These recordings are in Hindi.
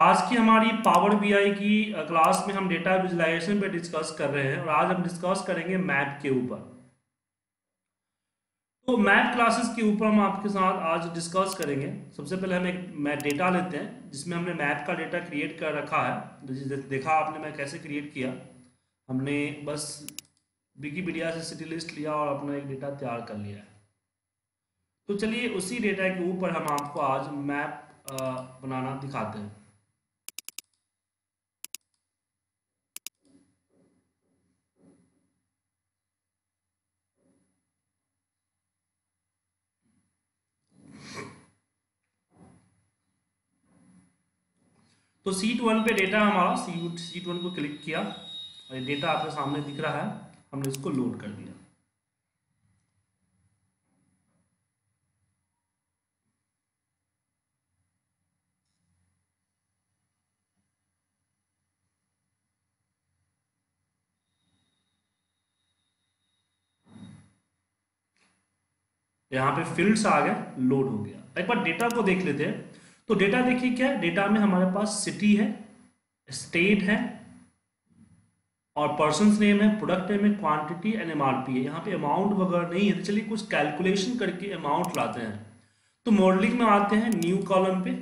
आज की हमारी पावर बीआई की क्लास में हम डेटा विजुलाइजेशन पे डिस्कस कर रहे हैं और आज हम डिस्कस करेंगे मैप के ऊपर। तो मैप क्लासेस के ऊपर हम आपके साथ आज डिस्कस करेंगे। सबसे पहले हम एक मैप डेटा लेते हैं, जिसमें हमने मैप का डेटा क्रिएट कर रखा है। देखा आपने मैं कैसे क्रिएट किया। हमने बस विकीपीडिया से सिटी लिस्ट लिया और अपना एक डेटा तैयार कर लिया है। तो चलिए उसी डेटा के ऊपर हम आपको आज मैप बनाना दिखाते हैं। तो सीट वन पे डेटा हमारा सी सीट वन को क्लिक किया। और डेटा आपके सामने दिख रहा है। हमने इसको लोड कर दिया। यहाँ पे फील्ड्स आ गए लोड हो गया। एक बार डेटा को देख लेते हैं। तो डेटा देखिए क्या है? डेटा में हमारे पास सिटी है स्टेट है, और पर्सन नेम है प्रोडक्ट नेम है क्वांटिटी एंड एमआरपी है। यहाँ पे अमाउंट वगैरह नहीं है तो चलिए कुछ कैलकुलेशन करके अमाउंट लाते हैं। तो मॉडलिंग में आते हैं न्यू कॉलम पे,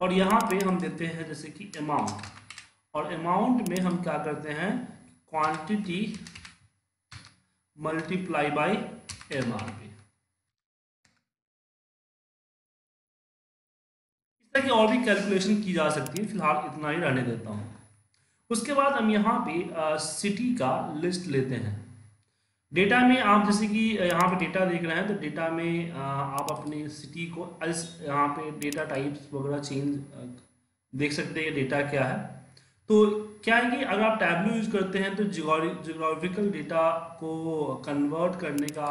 और यहाँ पे हम देते हैं जैसे कि अमाउंट और अमाउंट में हम क्या करते हैं? क्वांटिटी मल्टीप्लाई बाय एमआरपी तरह की और भी कैलकुलेशन की जा सकती है। फ़िलहाल इतना ही रहने देता हूँ। उसके बाद हम यहाँ पे सिटी का लिस्ट लेते हैं। डेटा में आप जैसे कि यहाँ पे डेटा देख रहे हैं तो डेटा में आप अपने सिटी को यहाँ पे डेटा टाइप्स वगैरह चेंज देख सकते हैं डेटा क्या है। तो क्या है कि अगर आप टैबलू यूज़ करते हैं तो जियोग्राफिकल डेटा को कन्वर्ट करने का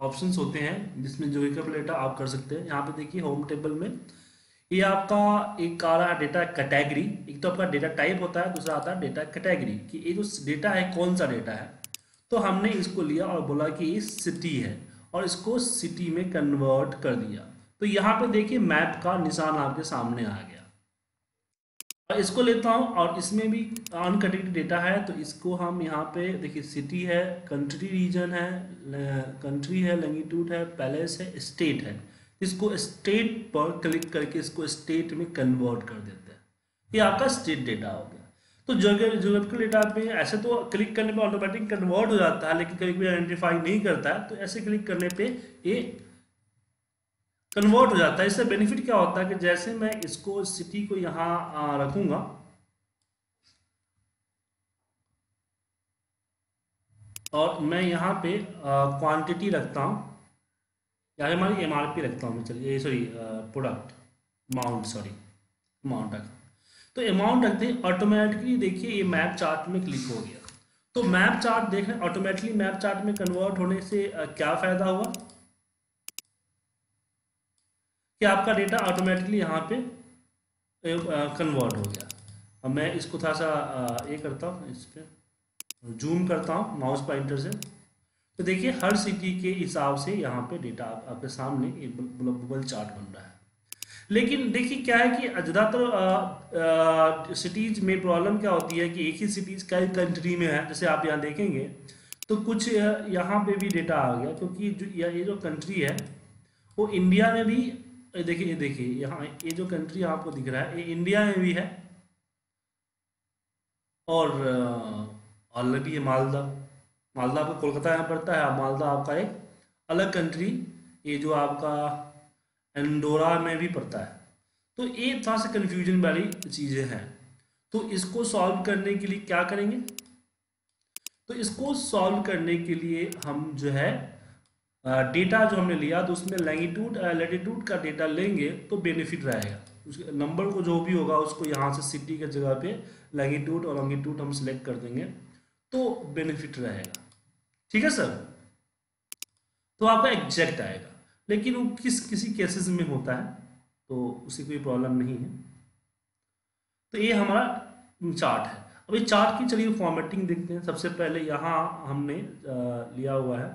ऑप्शंस होते हैं, जिसमें जियोग्राफिकल डेटा आप कर सकते हैं। यहाँ पे देखिए होम टेबल में ये आपका एक आ रहा है डेटा कैटेगरी एक तो आपका डेटा टाइप होता है, दूसरा आता है डेटा कैटेगरी कि ये जो डेटा है, कौन सा डेटा है? तो हमने इसको लिया और बोला कि ये सिटी है और इसको सिटी में कन्वर्ट कर दिया। तो यहाँ पे देखिए मैप का निशान आपके सामने आ गया। और इसको लेता हूँ और इसमें भी अनकटेक्टेड डेटा है तो इसको हम यहाँ पे देखिए सिटी है कंट्री रीजन है कंट्री है लेंगीट्यूड है पैलेस है स्टेट है। इसको स्टेट पर क्लिक करके इसको स्टेट में कन्वर्ट कर देते हैं। ये आपका स्टेट डेटा हो गया। तो जोग्राफिकल डेटा पे ऐसे तो क्लिक करने पे ऑटोमेटिक कन्वर्ट हो जाता है, लेकिन कभी कभी आइडेंटिफाई नहीं करता है तो ऐसे क्लिक करने पे ये कन्वर्ट हो जाता है। इससे बेनिफिट क्या होता है कि जैसे मैं इसको सिटी को यहाँ रखूँगा। और मैं यहाँ पे क्वांटिटी रखता हूँ। यहाँ हमारी एम आर पी रखता हूँ चलिए sorry product amount sorry amount रखता तो अमाउंट रखते हैं ऑटोमेटिकली देखिए ये मैप चार्ट में क्लिक हो गया। तो मैप चार्ट देख रहे ऑटोमेटिकली मैप चार्ट में कन्वर्ट होने से क्या फ़ायदा हुआ? कि आपका डेटा ऑटोमेटिकली यहाँ पे कन्वर्ट हो गया। अब मैं इसको थोड़ा सा ये करता हूँ, इस पर जूम करता हूँ माउस पॉइंटर से। तो देखिए, हर सिटी के हिसाब से यहाँ पे डेटा आपके सामने एक चार्ट बन रहा है। लेकिन देखिए, क्या है कि ज़्यादातर सिटीज़ में प्रॉब्लम क्या होती है कि एक ही सिटीज़ कई कंट्री में है। जैसे आप यहाँ देखेंगे तो कुछ यहाँ पे भी डेटा आ गया, क्योंकि जो ये जो कंट्री है, वो इंडिया में भी देखिए, ये देखिए, यहाँ ये जो कंट्री आपको दिख रहा है, ये इंडिया में भी है। और ऑल भी है मालदा। मालदा आपका कोलकाता यहाँ पड़ता है। मालदा आपका एक अलग कंट्री ये जो आपका एंडोरा में भी पड़ता है। तो ये थोड़ा सा कन्फ्यूज़न वाली चीज़ें हैं। तो इसको सॉल्व करने के लिए क्या करेंगे? तो इसको सॉल्व करने के लिए हम जो है डेटा जो हमने लिया तो उसमें लैंगिट्यूड लेटीट्यूड का डेटा लेंगे तो बेनिफिट रहेगा। उसके नंबर को जो भी होगा, उसको यहाँ से सिटी के जगह पे लैंगिट्यूड और लॉन्गिट्यूड हम सिलेक्ट कर देंगे तो बेनिफिट रहेगा। ठीक है सर? तो आपका एग्जैक्ट आएगा। लेकिन वो किस, किसी केसेस में होता है तो उसे कोई प्रॉब्लम नहीं है। तो ये हमारा चार्ट है। अब ये चार्ट की चलिए फॉर्मेटिंग देखते हैं। सबसे पहले यहाँ हमने लिया हुआ है।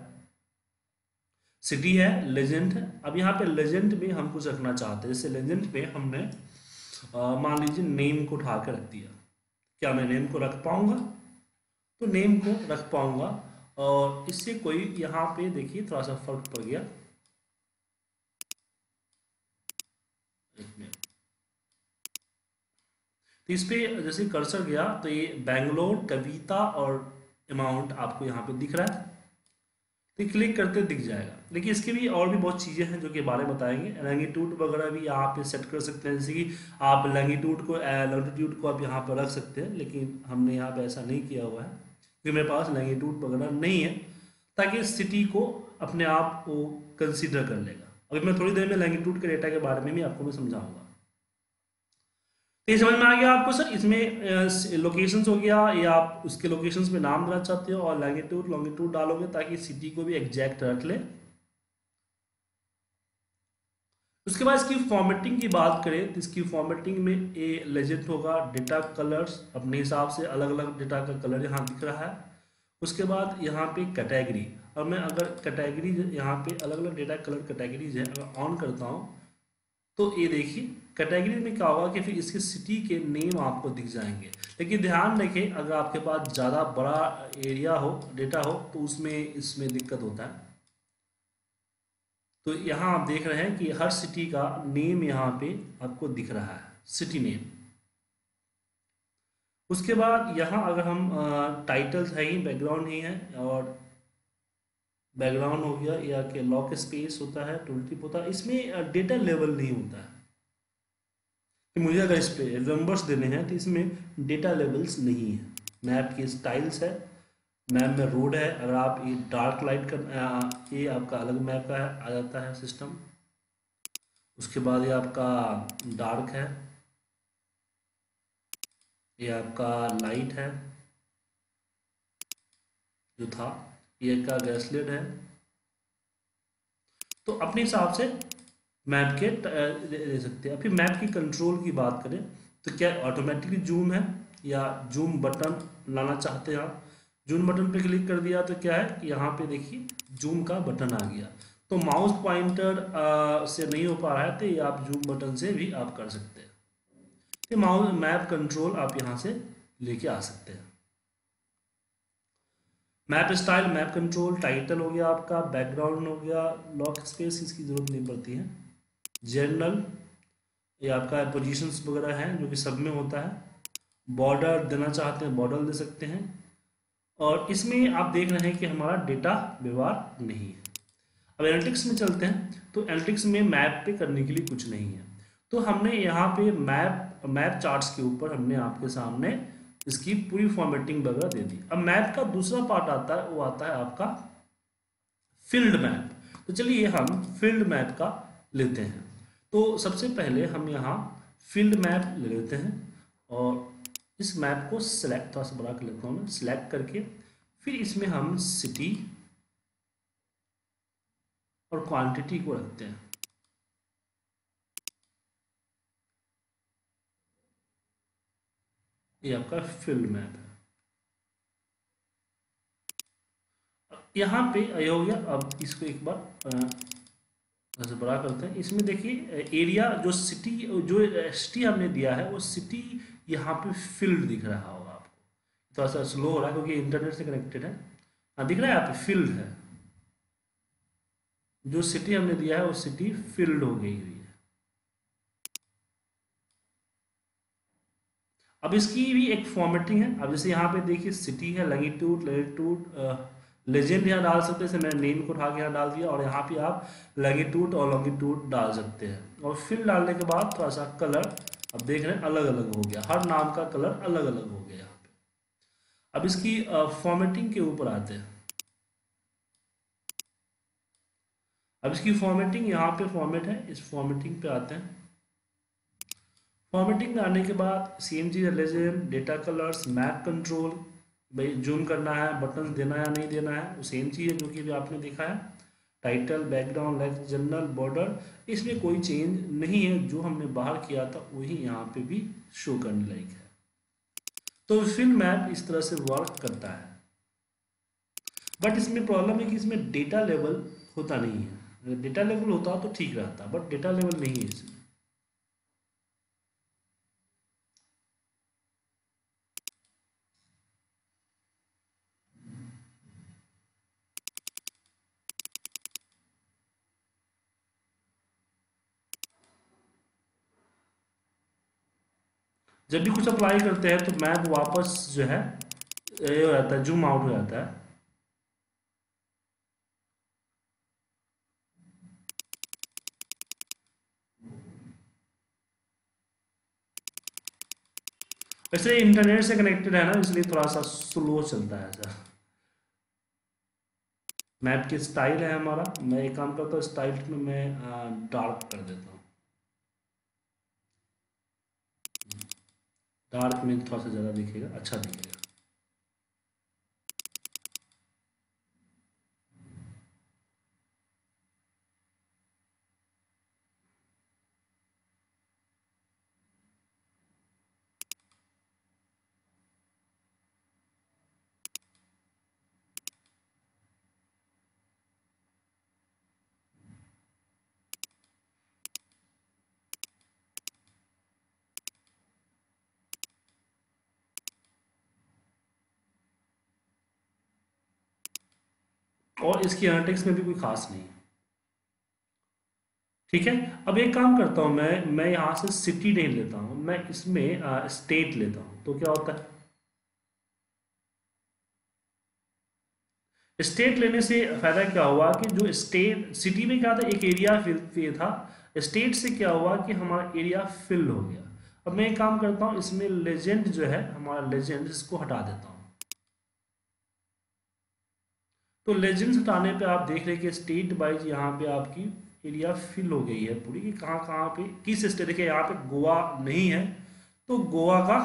सिटी है लेजेंड है। अब यहाँ पे लेजेंड में हम कुछ रखना चाहते हैं। जैसे लेजेंड पे हमने मान लीजिए नेम को उठा के रख दिया। क्या मैं नेम को रख पाऊँगा? तो नेम को रख पाऊँगा। और इससे कोई यहाँ पे देखिए थोड़ा सा फ़र्क पड़ गया। तो इस पर जैसे कर्सर गया तो ये बैंगलोर कविता और अमाउंट आपको यहाँ पे दिख रहा है। तो क्लिक करते दिख जाएगा। लेकिन इसके भी और भी बहुत चीज़ें हैं जो कि बारे में बताएँगे। लैंगिट्यूड वगैरह भी यहाँ पे सेट कर सकते हैं। जैसे कि आप लैंगिट्यूड को लॉन्गिट्यूड को आप यहाँ पर रख सकते हैं, लेकिन हमने यहाँ पे ऐसा नहीं किया हुआ है। क्योंकि मेरे पास लैंगिट्यूड वगैरह नहीं है, ताकि सिटी को अपने आप को कंसिडर कर लेगा। अभी मैं थोड़ी देर में लैंगिट्यूड के डेटा के बारे में भी आपको मैं समझाऊँगा। तो ये समझ में आ गया आपको सर? इसमें लोकेशंस हो गया, या आप उसके लोकेशंस में नाम देना चाहते हो और लैंगिट्यूड लॉन्गिट्यूड डालोगे ताकि सिटी को भी एग्जैक्ट रख ले। उसके बाद इसकी फॉर्मेटिंग की बात करें तो इसकी फॉर्मेटिंग में ए लेजेंड होगा डेटा कलर्स अपने हिसाब से अलग अलग डेटा का कलर यहाँ दिख रहा है। उसके बाद यहाँ पे कैटेगरी और मैं अगर कैटेगरी यहाँ पे अलग अलग डेटा कलर कैटेगरीज है, अगर ऑन करता हूँ तो ये देखिए कैटेगरी में क्या होगा कि फिर इसके सिटी के नेम आपको दिख जाएँगे। लेकिन ध्यान रखें, अगर आपके पास ज़्यादा बड़ा एरिया हो डेटा हो तो उसमें इसमें दिक्कत होता है। तो यहाँ आप देख रहे हैं कि हर सिटी का नेम यहाँ पे आपको दिख रहा है सिटी नेम उसके बाद यहाँ अगर हम टाइटल्स है ही बैकग्राउंड ही है और बैकग्राउंड हो गया, या कि लॉक स्पेस होता है टूल टिप होता है, इसमें डेटा लेवल नहीं होता है। कि मुझे अगर इस पर नंबर्स देने हैं तो इसमें डेटा लेवल्स नहीं है। मैप की स्टाइल्स है मैप में रोड है, अगर आप ये डार्क लाइट का ये आपका अलग मैप का है आ जाता है सिस्टम उसके बाद ये आपका डार्क है, ये आपका लाइट है, जो था, ये का गैसलेट है। तो अपने हिसाब से मैप के दे सकते हैं। फिर मैप की कंट्रोल की बात करें तो क्या ऑटोमेटिकली जूम है, या जूम बटन लाना चाहते हैं आप? जूम बटन पे क्लिक कर दिया तो क्या है कि यहाँ पे देखिए जूम का बटन आ गया। तो माउस पॉइंटर से नहीं हो पा रहा है तो ये आप जूम बटन से भी आप कर सकते हैं। तो माउस, मैप कंट्रोल आप यहाँ से लेके आ सकते हैं। Map style, map control, title हो गया आपका, बैकग्राउंड हो गया, लॉक स्पेस इसकी ज़रूरत नहीं पड़ती है। जनरल, ये आपका पोजीशंस वगैरह हैं जो कि सब में होता है। बॉर्डर देना चाहते हैं, बॉर्डर दे सकते हैं। और इसमें आप देख रहे हैं कि हमारा डेटा व्यवहार नहीं है। अब एनालिटिक्स में चलते हैं तो एनालिटिक्स में मैप पे करने के लिए कुछ नहीं है। तो हमने यहाँ पे मैप मैप चार्ट्स के ऊपर हमने आपके सामने इसकी पूरी फॉर्मेटिंग वगैरह दे दी। अब मैप का दूसरा पार्ट आता है, वो आता है आपका फ़ील्ड मैप तो चलिए हम फ़ील्ड मैप का लेते हैं। तो सबसे पहले हम यहाँ फ़ील्ड मैप ले लेते हैं और इस मैप को सिलेक्ट थोड़ा सा बड़ा कर लेता हूँ सिलेक्ट करके फिर इसमें हम सिटी और क्वांटिटी को रखते हैं। ये आपका फ़ील्ड मैप है। यहाँ पे ये गया अब इसको एक बार बड़ा करते हैं। इसमें देखिए एरिया जो सिटी जो सिटी हमने दिया है, वो सिटी यहाँ पे फ़ील्ड दिख रहा होगा आपको। थोड़ा सा स्लो हो रहा है क्योंकि इंटरनेट से कनेक्टेड है। हाँ दिख रहा है यहाँ पे फ़ील्ड है। जो सिटी हमने दिया है, वो सिटी फ़ील्ड हो गई हुई है। अब इसकी भी एक फॉर्मेटिंग है। अब जैसे यहाँ पे देखिए सिटी है लंगीट्यूड लेटीट्यूड लेजेंड यहाँ डाल सकते हैं। मैंने नेम को उठा के यहाँ डाल दिया और यहाँ पे आप लंगीट्यूड और लॉन्गिट्यूड डाल सकते हैं। और फिल डालने के बाद थोड़ा सा कलर अब देख रहे हैं अलग अलग हो गया। हर नाम का कलर अलग अलग हो गया यहाँ पे। अब इसकी फॉर्मेटिंग के ऊपर आते हैं। अब इसकी फॉर्मेटिंग यहाँ पे फॉर्मेट है, इस फॉर्मेटिंग पे आते हैं। फॉर्मेटिंग आने के बाद C M G data colours map control भाई जूम करना है बटन देना है नहीं देना है, वो सेम चीज़ है जो कि भी आपने देखा है। Title background length general border इसमें कोई चेंज नहीं है। जो हमने बाहर किया था, वही यहाँ पे भी शो करने लायक है। तो फ़िल्म मैप इस तरह से वर्क करता है। बट इसमें प्रॉब्लम है कि इसमें डेटा लेवल होता नहीं है। डेटा लेवल होता तो ठीक रहता बट डेटा लेवल नहीं है इसमें। जब भी कुछ अप्लाई करते हैं तो मैप वापस जो है, ये हो जाता है जूम आउट हो जाता है। वैसे इंटरनेट से कनेक्टेड है ना, इसलिए थोड़ा सा स्लो चलता है सर मैप की स्टाइल है हमारा। मैं एक काम करता हूँ स्टाइल में मैं डार्क कर देता हूँ। डार्क में थोड़ा सा ज़्यादा दिखेगा अच्छा दिखेगा। और इसकी एनालिटिक्स में भी कोई खास नहीं। ठीक है? अब एक काम करता हूँ मैं मैं यहाँ से सिटी नहीं लेता हूँ मैं इसमें आ, स्टेट लेता हूँ तो क्या होता है? स्टेट लेने से फ़ायदा क्या हुआ कि जो स्टेट सिटी में क्या था? एक एरिया फिल था। स्टेट से क्या हुआ कि हमारा एरिया फिल हो गया। अब मैं एक काम करता हूँ इसमें लेजेंड जो है हमारा लेजेंड इसको हटा देता हूँ। तो लेजेंड्स हटाने पे आप देख रहे कि स्टेट वाइज यहाँ पे आपकी एरिया फिल हो गई है पूरी, कि कहाँ कहाँ पे, किस स्टेट देखिए यहाँ पे गोवा नहीं है तो गोवा का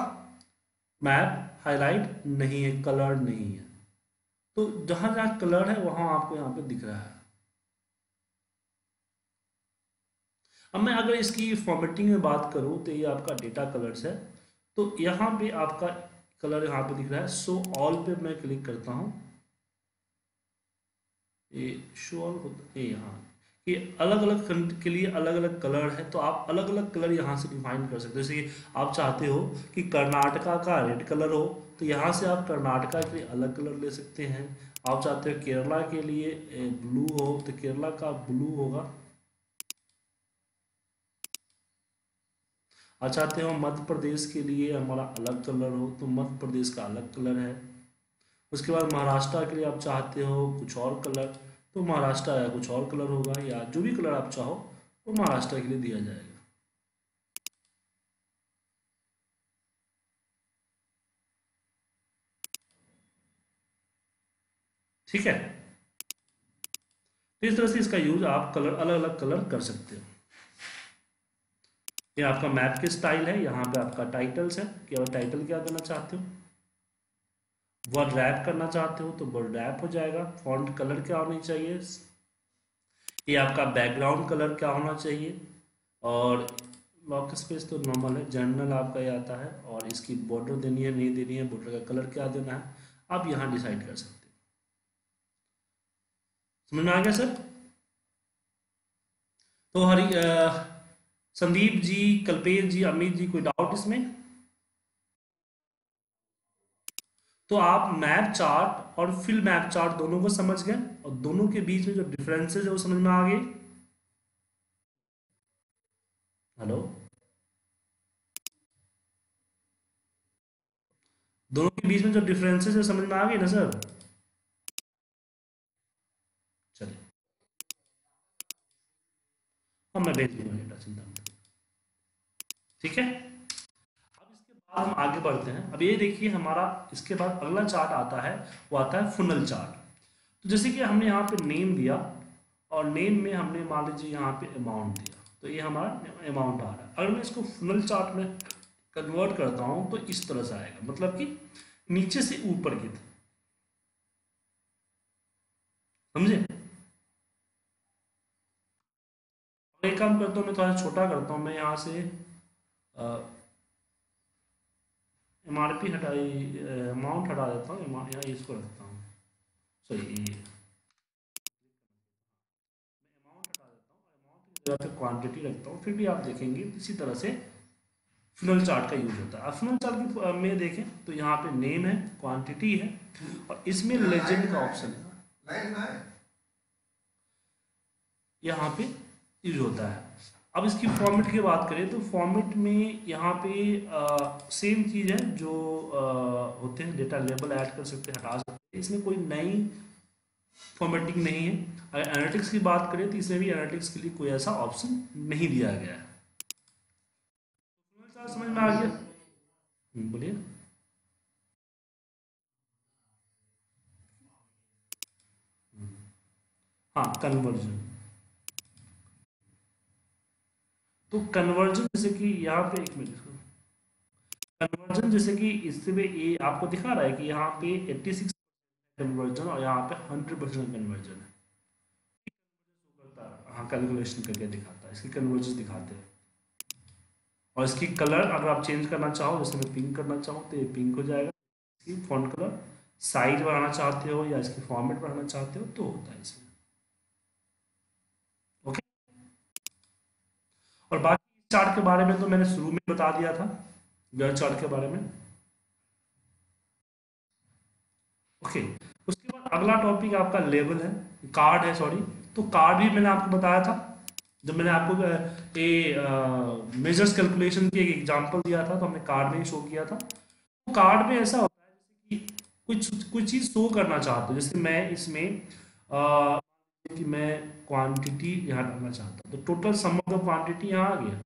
मैप हाईलाइट नहीं है कलर नहीं है। तो जहाँ जहाँ कलर है, वहाँ आपको यहाँ पे दिख रहा है। अब मैं अगर इसकी फॉर्मेटिंग में बात करूँ तो ये आपका डेटा कलर्स है तो यहाँ पे आपका कलर यहाँ पे दिख रहा है सो ऑल पे मैं क्लिक करता हूँ। ये शो होता ये यहाँ। कि अलग अलग के लिए अलग अलग कलर है तो आप अलग अलग कलर यहाँ से डिफाइन कर सकते हो। जैसे आप चाहते हो कि कर्नाटका का रेड कलर हो तो यहाँ से आप कर्नाटका के लिए अलग कलर ले सकते हैं। आप चाहते हो केरला के लिए ब्लू हो तो केरला का ब्लू होगा। आप चाहते हो मध्य प्रदेश के लिए हमारा अलग कलर हो तो मध्य प्रदेश का अलग कलर है। उसके बाद महाराष्ट्र के लिए आप चाहते हो कुछ और कलर तो महाराष्ट्र या कुछ और कलर होगा या जो भी कलर आप चाहो, वो महाराष्ट्र के लिए दिया जाएगा। ठीक है? तो इस तरह से इसका यूज़ आप कलर अलग अलग कलर कर सकते हो। ये आपका मैप के स्टाइल है, यहाँ पे आपका टाइटल्स है, कि अगर टाइटल क्या देना चाहते हो? वर्ड रैप करना चाहते हो तो वर्ड रैप हो जाएगा। फॉन्ट कलर क्या होनी चाहिए? ये आपका बैकग्राउंड कलर क्या होना चाहिए? और लॉक स्पेस तो नॉर्मल है जनरल आपका ये आता है। और इसकी बॉर्डर देनी है, नहीं देनी है बॉर्डर का कलर क्या देना है, आप यहाँ डिसाइड कर सकते हो। समझ में आ गया सर? तो हरी संदीप जी, कल्पेश जी, अमित जी, कोई डाउट इसमें? तो आप मैप चार्ट और फिल मैप चार्ट दोनों को समझ गए और दोनों के बीच में जो डिफरेंसेस है वो समझ में आ गए। हेलो दोनों के बीच में जो डिफरेंसेस है समझ में आ गए ना सर चलिए। अब मैं भेज दूँगा डेटा चिंता ठीक है? हम आगे बढ़ते हैं। अब ये देखिए हमारा इसके बाद अगला चार्ट आता है वो आता है फुनल चार्ट तो जैसे कि हमने यहाँ पे नेम दिया और नेम में हमने मान लीजिए यहाँ पे अमाउंट दिया। तो ये हमारा अमाउंट आ रहा है। अगर मैं इसको फुनल चार्ट में कन्वर्ट करता हूँ तो इस तरह से आएगा। मतलब कि नीचे से ऊपर की तरफ़ समझे? एक काम करता हूँ मैं थोड़ा छोटा करता हूँ। मैं यहाँ से आ, एम आर पी हटाई अमाउंट हटा देता हूँ यहाँ इसको रखता हूँ। पे क्वांटिटी रखता हूँ, फिर भी आप देखेंगे, इसी तरह से फिनल चार्ट का यूज़ होता है। फिनल चार्ट में देखें तो यहाँ पे नेम है क्वांटिटी है, और इसमें लेजेंड का ऑप्शन है। यहाँ पे यूज़ होता है। अब इसकी फॉर्मेट की बात करें तो फॉर्मेट में यहाँ पे आ, सेम चीज़ है जो आ, होते हैं डेटा लेबल ऐड कर सकते हैं हटा सकते हैं। इसमें कोई नई फॉर्मेटिंग नहीं है। अगर एनालिटिक्स की बात करें तो इसमें भी एनालिटिक्स के लिए कोई ऐसा ऑप्शन नहीं दिया गया है। समझ में आ गया? हम्म, बोलिए। हम्म। हाँ कन्वर्जन तो कन्वर्जन जैसे कि यहाँ पे एक मिनट कन्वर्जन जैसे कि इसमें ये आपको दिखा रहा है कि यहाँ पे 86 कन्वर्जन और यहाँ पे 100 परसेंट कन्वर्जन है। हाँ कैलकुलेशन करके दिखाता है। इसकी कन्वर्जन दिखाते हैं। और इसकी कलर अगर आप चेंज करना चाहो, जैसे मैं पिंक करना चाहूँ तो ये पिंक हो जाएगा। इसकी फॉन्ट कलर साइज़ बढ़ाना चाहते हो या इसकी फॉर्मेट बढ़ाना चाहते हो तो होता है इसमें ओके और बाकी चार्ट के बारे में तो मैंने शुरू में बता दिया था, गैर चार्ट के बारे में। ओके, उसके बाद अगला टॉपिक आपका लेवल है कार्ड है सॉरी तो कार्ड भी मैंने आपको बताया था, जब मैंने आपको ए मेजर्स कैलकुलेशन की एक एग्जांपल दिया था तो हमने कार्ड में ही शो किया था। तो कार्ड में ऐसा होता है कि कुछ कुछ चीज़ शो करना चाहते हूँ, जैसे मैं इसमें कि मैं क्वांटिटी यहाँ डालना चाहता हूँ। तो total sum of the quantity यहाँ आ गया।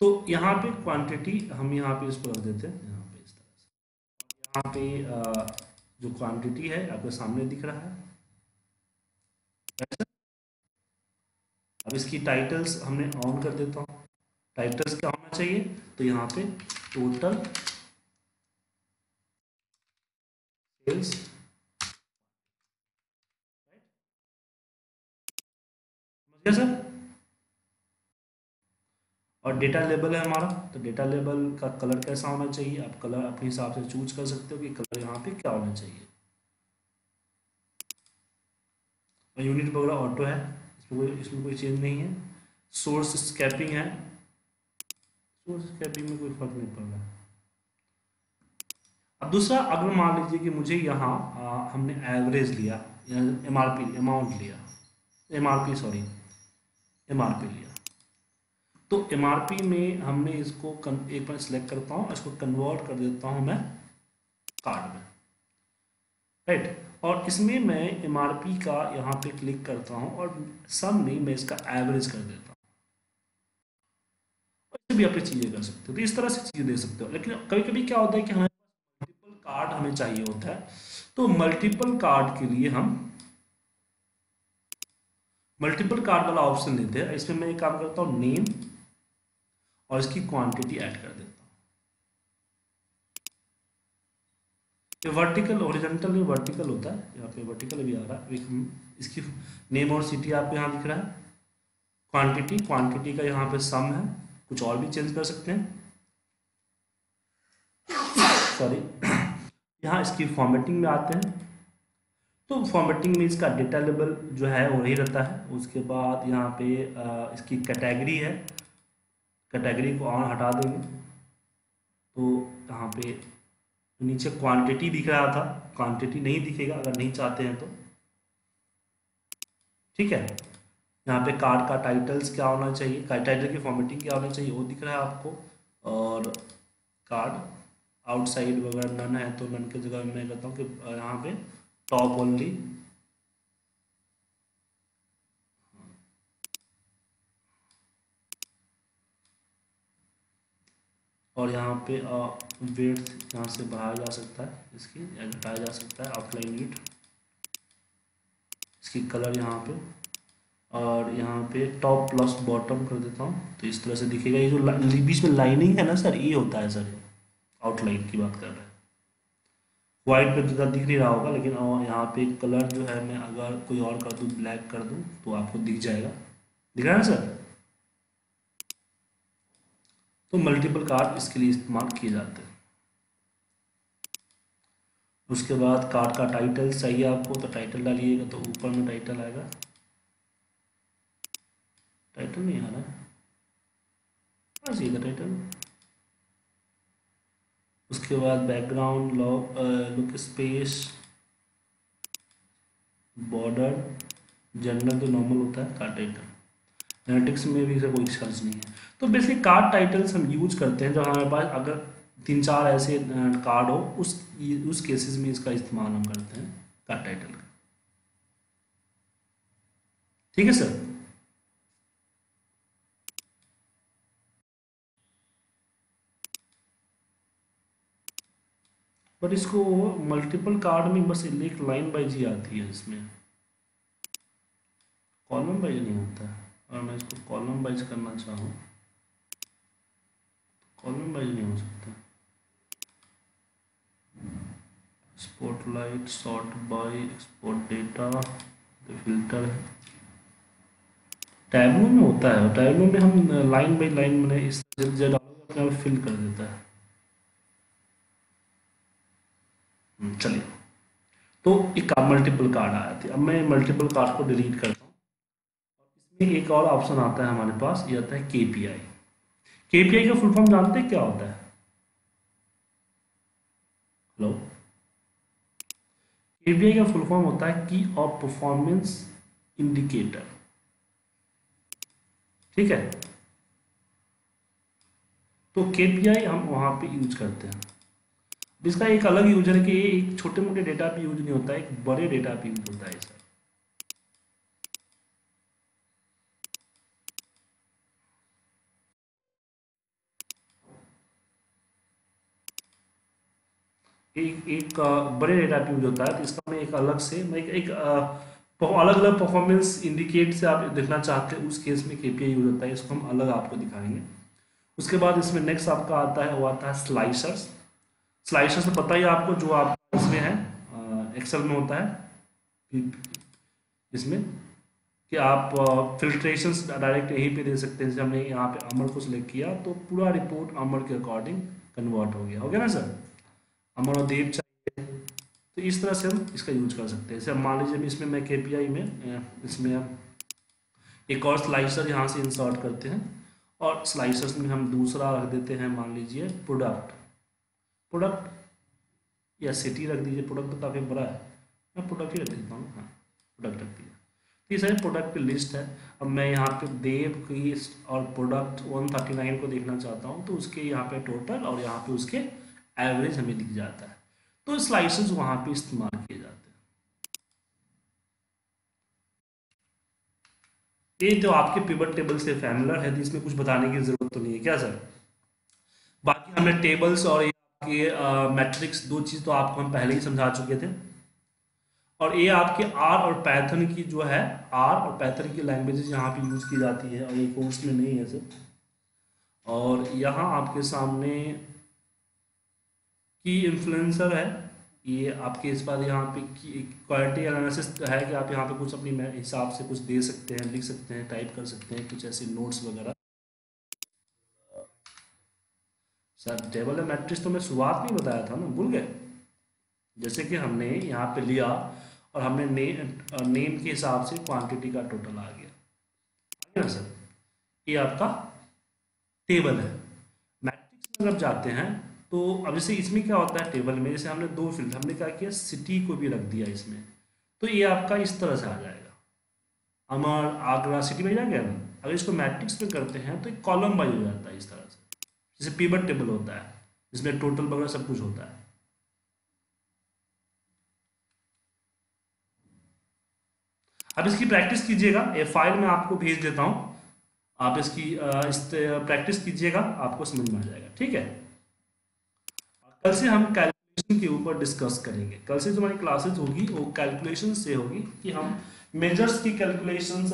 तो यहाँ पे क्वांटिटी हम यहाँ पे इसको रख देते हैं। यहाँ पे इस तरह से। यहाँ पे जो क्वांटिटी है, आपके सामने दिख रहा है। अब इसकी टाइटल्स हमने ऑन कर देता हूँ। टाइटल्स क्या होना चाहिए? तो यहाँ पे टोटल सेल्स समझ सर और डेटा लेबल है हमारा तो डेटा लेबल का कलर कैसा होना चाहिए? आप कलर अपने हिसाब से चूज़ कर सकते हो कि कलर यहाँ पे क्या होना चाहिए। यूनिट वगैरह ऑटो है, इसमें कोई इसमें कोई चेंज नहीं है। सोर्स स्कैपिंग है। सोर्स स्कैपिंग में कोई फ़र्क नहीं पड़ रहा। अब दूसरा, अगर मान लीजिए कि मुझे यहाँ हमने एवरेज लिया एम आर पी अमाउंट लिया। M R P sorry M R P लिया। तो एम आर पी में हमने इसको एक बार सिलेक्ट करता हूँ, इसको कन्वर्ट कर देता हूँ मैं कार्ड में। राइट और इसमें मैं एमआरपी का यहाँ पे क्लिक करता हूँ और सम में मैं इसका एवरेज कर देता हूँ। ऐसे भी आप चीज़ें कर सकते हो। तो इस तरह से चीज़ें दे सकते हो। लेकिन कभी कभी क्या होता है कि हमें मल्टीपल कार्ड हमें चाहिए होता है। तो मल्टीपल कार्ड के लिए हम मल्टीपल कार्ड वाला ऑप्शन लेते हैं, इसमें मैं एक काम करता हूँ नेम और इसकी क्वांटिटी ऐड कर देता हूँ। ये वर्टिकल ओरिजेंटल में वर्टिकल होता है, यहाँ पे वर्टिकल भी आ रहा है इसकी नेम और सिटी आपको यहाँ दिख रहा है। क्वांटिटी क्वांटिटी का यहाँ पे सम है, कुछ और भी चेंज कर सकते हैं। सॉरी यहाँ इसकी फॉर्मेटिंग में आते हैं। तो फॉर्मेटिंग में इसका डेटा लेवल जो है वो वही रहता है। उसके बाद यहाँ पे इसकी कैटेगरी है। कैटेगरी को ऑन हटा देंगे। तो यहाँ पे नीचे क्वांटिटी दिख रहा था। क्वांटिटी नहीं दिखेगा, अगर नहीं चाहते हैं तो। ठीक है? यहाँ पे कार्ड का टाइटल्स क्या होना चाहिए? टाइटल की फॉर्मेटिंग क्या होना चाहिए? वो दिख रहा है आपको। और कार्ड आउटसाइड वगैरह नन है तो नन की जगह मैं कहता हूँ कि यहाँ पे टॉप ओनली और यहाँ पे वेट यहाँ से बढ़ाया जा सकता है, इसकी, या घटाया जा सकता है आउटलाइन वेट इसकी कलर यहाँ पे। और यहाँ पे टॉप प्लस बॉटम कर देता हूँ तो इस तरह से दिखेगा। ये जो बीच में लाइनिंग है ना, सर, ये होता है, सर आउटलाइन की बात कर रहे हैं। वाइट पे तो ज़्यादा दिख नहीं रहा होगा, लेकिन यहाँ पे कलर जो है, मैं अगर कोई और कर दूँ ब्लैक कर दूँ तो आपको दिख जाएगा। दिख रहा है ना सर तो मल्टीपल कार्ड इसके लिए इस्तेमाल किए जाते हैं। उसके बाद कार्ड का टाइटल चाहिए आपको तो टाइटल डालिएगा तो ऊपर में टाइटल आएगा। टाइटल नहीं आ रहा हाँ। टाइटल उसके बाद background look space border general जो नॉर्मल होता है कार्ड टाइटल एनालिटिक्स में भी कोई चार्ज नहीं है। तो बेसिक कार्ड टाइटल्स हम यूज़ करते हैं, जब हमारे पास अगर तीन चार ऐसे कार्ड हो, उस उस केसेस में इसका इस्तेमाल हम करते हैं कार्ड टाइटल का। ठीक है सर पर इसको मल्टीपल कार्ड में बस एक लाइन बाइज आती है इसमें। कॉलम वाइज नहीं होता। है और मैं इसको कॉलम वाइज करना चाहूँ। कॉलम वाइज नहीं हो सकता। Spotlight sort by export data filter Tableau में होता है। टैबलो में हम लाइन बाई लाइन मैंने इस आप फिल कर देता है। चलिए। तो एक मल्टीपल कार्ड आया था। अब मैं मल्टीपल कार्ड को डिलीट करता हूँ। इसमें एक और ऑप्शन आता है हमारे पास, ये आता है के पी आई के पी आई का फुल फॉर्म जानते हैं क्या होता है? हेलो के पी आई का फुल फॉर्म होता है की ऑफ़ परफॉर्मेंस इंडिकेटर ठीक है? तो के पी आई हम वहाँ पे यूज़ करते हैं। इसका एक अलग यूज़ है कि एक छोटे मोटे डेटा पे यूज़ नहीं होता है एक बड़े डेटा पे यूज़ होता है सर एक एक बड़े डेटा पे यूज़ होता है तो इसका मैं एक अलग से मैं एक, एक अलग अलग परफॉर्मेंस इंडिकेट से आप देखना चाहते हैं उस केस में केपीआई यूज़ होता है इसको हम अलग आपको दिखाएँगे। उसके बाद इसमें नेक्स्ट आपका आता है वो आता है स्लाइसर्स स्लाइसर्स से पता ही आपको जो आप इसमें है एक्सेल में होता है। इसमें कि आप फिल्ट्रेशन डायरेक्ट यहीं पे दे सकते हैं। जैसे हमने यहाँ पे अमर को सिलेक्ट किया तो पूरा रिपोर्ट अमर के अकॉर्डिंग कन्वर्ट हो गया। हो गया ना सर अमर और देव चाहिए। तो इस तरह से हम इसका यूज़ कर सकते हैं। जैसे मान लीजिए इसमें मैं के में इसमें हम एक और स्लाइसर यहाँ से इंसर्ट करते हैं और स्लाइसर्स में हम दूसरा रख देते हैं, मान लीजिए प्रोडक्ट प्रोडक्ट, या सिटी रख दीजिए, प्रोडक्ट तो काफ़ी बड़ा है। मैं प्रोडक्ट ही रख देता हूँ। हाँ प्रोडक्ट रख दिया। तो ये सारे प्रोडक्ट की लिस्ट है। अब मैं यहाँ पे देव की और प्रोडक्ट 139 को देखना चाहता हूँ तो उसके यहाँ पे टोटल और यहाँ पे उसके एवरेज हमें दिख जाता है। तो स्लाइसेस वहाँ पे इस्तेमाल किए जाते हैं। ये तो आपके पिवट टेबल से फैमिलर है तो इसमें कुछ बताने की ज़रूरत तो नहीं है। क्या सर बाकी हमने टेबल्स और ये मैट्रिक्स दो चीज़ तो आपको हम पहले ही समझा चुके थे। और ये आपके आर और पैथन की जो है आर और पैथन की लैंग्वेजेस यहाँ पे यूज़ की जाती है, और ये कोर्स में नहीं है सर और यहाँ आपके सामने की इन्फ्लुएंसर है। ये आपके इस बार यहाँ पे क्वालिटी एनालिसिस है कि आप यहाँ पे कुछ अपनी हिसाब से कुछ दे सकते हैं, लिख सकते हैं टाइप कर सकते हैं, कुछ ऐसे नोट्स वगैरह। सर टेबल एंड मैट्रिक्स तो मैं शुरुआत में बताया था ना भूल गए? जैसे कि हमने यहाँ पे लिया और हमने ने, नेम के हिसाब से क्वांटिटी का टोटल आ गया। ना सर ये आपका टेबल है। मैट्रिक्स में जब जाते हैं तो अब जैसे इसमें क्या होता है टेबल में जैसे हमने दो फ़ील्ड हमने क्या किया सिटी को भी रख दिया इसमें। तो ये आपका इस तरह से आ जाएगा। अमर आगरा सिटी में जा गया ना? अगर इसको मैट्रिक्स में करते हैं तो एक कॉलम वाइज हो जाता है इस तरह से। जैसे पीबट टेबल होता है, जिसमें टोटल वगैरह सब कुछ होता है। अब इसकी प्रैक्टिस कीजिएगा। ये फ़ाइल मैं आपको भेज देता हूँ। आप इसकी इस प्रैक्टिस कीजिएगा, आपको समझ में आ जाएगा। ठीक है? कल से हम कैलकुलेशन के ऊपर डिस्कस करेंगे। कल से जो हमारी क्लासेज होगी, वो कैलकुलेशन से होगी कि हम मेजर्स की कैलकुलेशन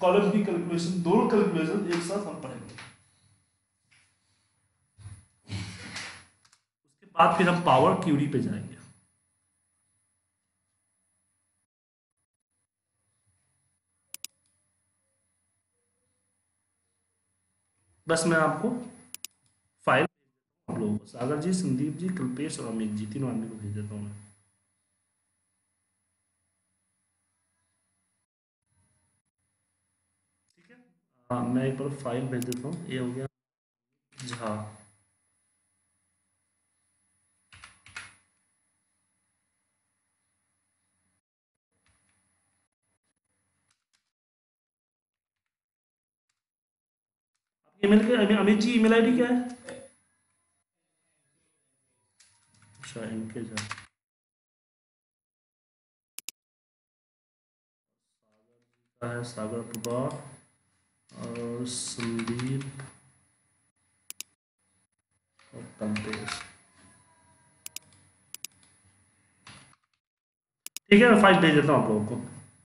कॉलम की कैलकुलेशन दोनों कैलकुलेशन एक साथ हम पढ़ेंगे। बाद फिर हम पावर क्यूरी पे जाएँगे। बस मैं आपको फ़ाइल आप लोगों को सागर जी संदीप जी, कल्पेश और अमित जी, तीनों आदमी को भेज देता हूँ मैं। ठीक है? हाँ, मैं एक बार फ़ाइल भेज देता हूँ। ये हो गया। Jha email Amit ji email ID क्या है? अच्छा इनके जा। है, सागर पवार और संदीप और तंपेश। ठीक है फ़ाइल भेज देता हूँ आप लोगों को।